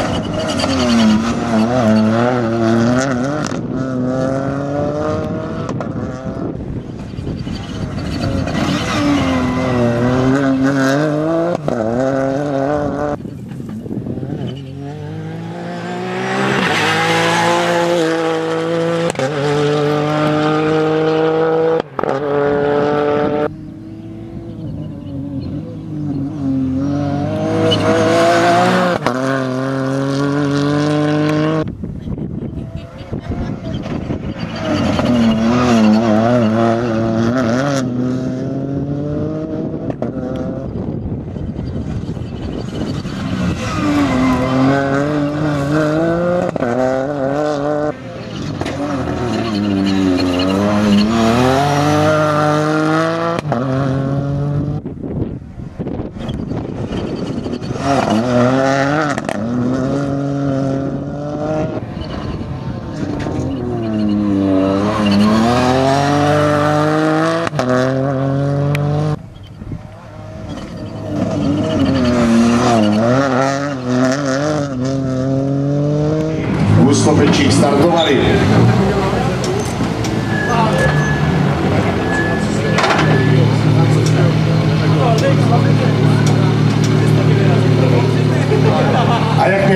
Oh, my God. à.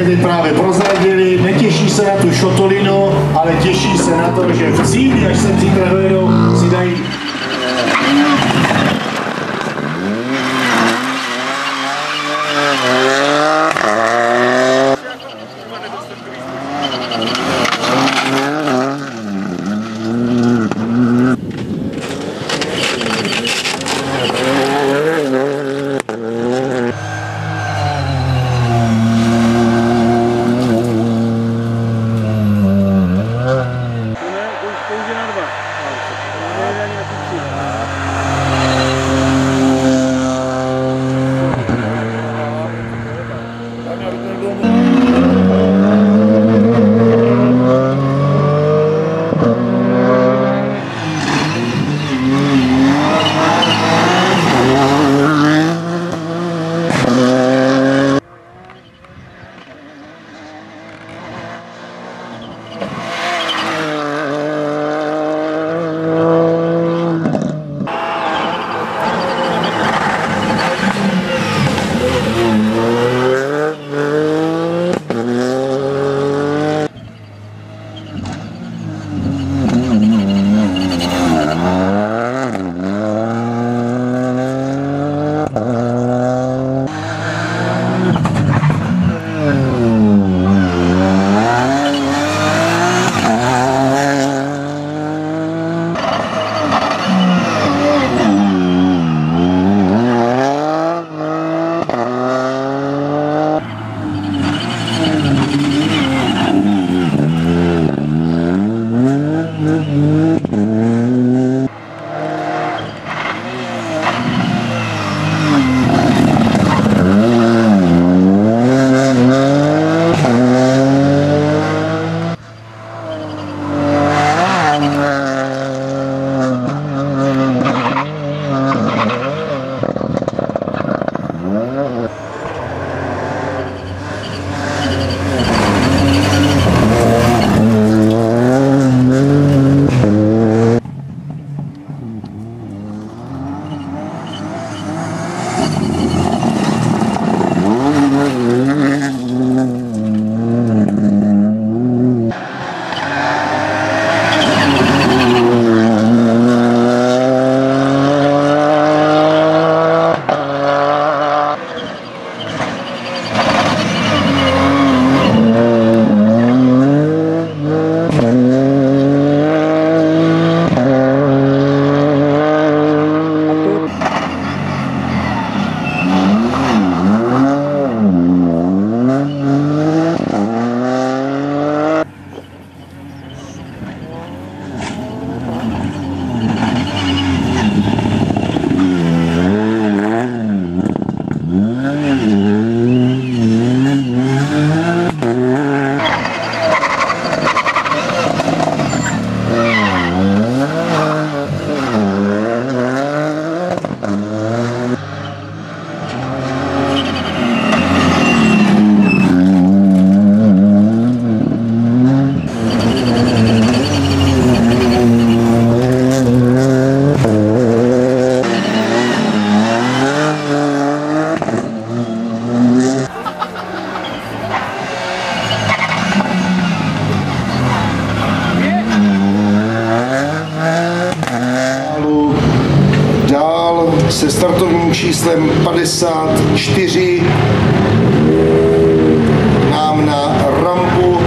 Teď právě prozradili, netěší se na tu šotolinu, ale těší se na to, že v cíli, až se zítra dojedou, si dají se startovním číslem 54 nám na rampu,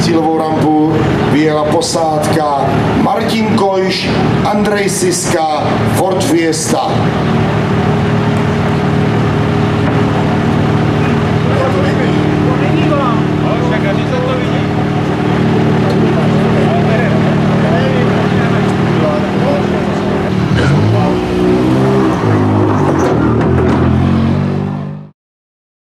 cílovou rampu vyjela posádka Martin Kojš, Andrej Siska, Ford Fiesta.